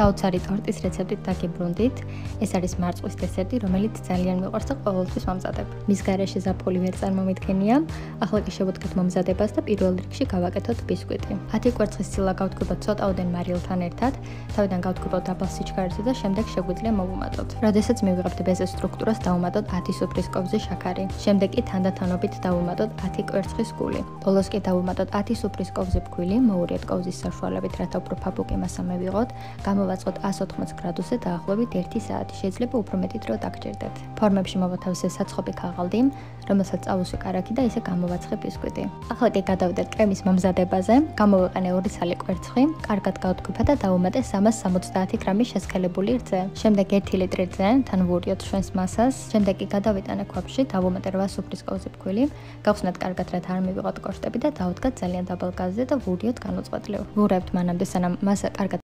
საოცარი ტორტის რეცეპტით დაგიბრუნდით. ეს არის მარწყვის დესერტი, რომელიც ძალიან მიყვარს და ყოველთვის მომზადებ. მის გარეშე ზაფხული ვერ წარმომიდგენია. ახლა კი შევუდგეთ მომზადებას და პირველ რიგში გავაკეთოთ ბისკვიტი. 10 კვერცხის ცილა გავთქვებოთ ცოტაოდენ მარილთან ერთად. თავიდან გავთქვებოთ დაბალ სიჩქარეზე და შემდეგ შეგვიძლია მოვუმატოთ. როდესაც მივიღებთ ბეზე სტრუქტურას, დავუმატოთ 10 სუფრის კობზე შაქარი. შემდეგ კი თანდათანობით დავუმატოთ 10 კვერცხის გული. ბოლოს კი დავუმატოთ 10 სუფრის კობზე ფქვილი, მოურიეთ კობზის საშუალებით, რათა უფრო ფაბუკი მასა მევიღოთ. გამოვაწყოთ 180 გრადუსზე დაახლოებით 1 საათი, შეიძლება უფრო მეტი დრო დაგჭირდეთ. ფორმებში მოვათავსე საცხობი ქაღალდი, რომელსაც წავუსვი კარაქი და ისე გამოვაცხე ბისკვიტი. ახლა კი გადავდეთ კრემის მომზადებაზე. გამოვიყენე 2 ცალი კვერცხი, კარგად გავთქვიფა და დავუმატე 370 გრამის შესქელებული რძე. შემდეგ 1 ლიტრი რძე, თან ვურიოთ ჩვენს მასას. შემდეგ კი გადავიტანე ქვაბში, დავუმატე 8 სუფრისკოვზი ფქვილი. გავხსნათ კარგად რად არ მივიღოთ კოშტები და დავუდგათ ძალიან დაბალ გაზზე და ვურიოთ განუწყვეტლივ. ვურებთ მანამდე სანამ მასა კარგად